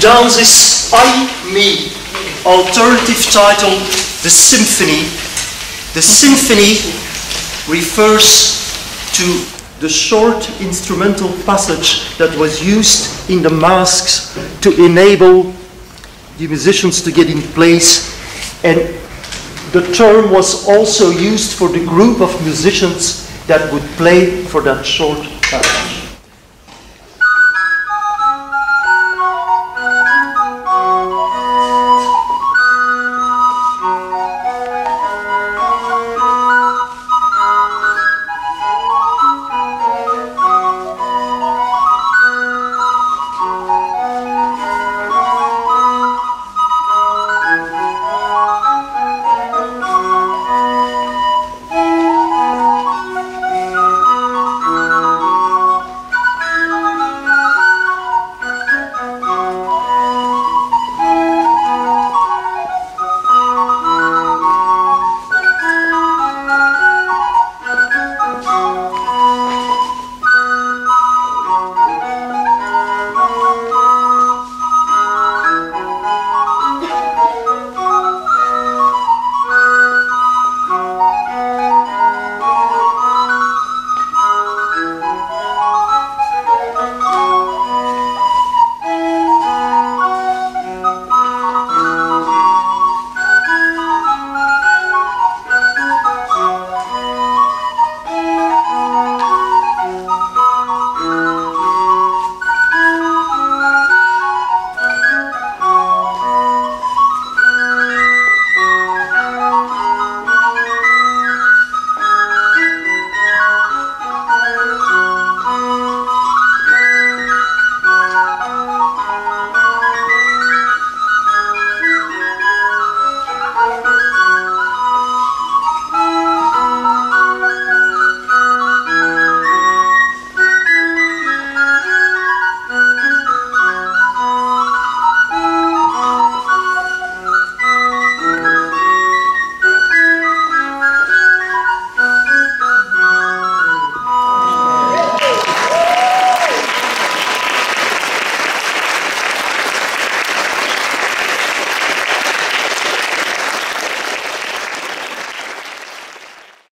Dance's Aye, Me alternative title, The Simphony, the symphony refers to the short instrumental passage that was used in the masques to enable the musicians to get in place and the term was also used for the group of musicians that would play for that short passage.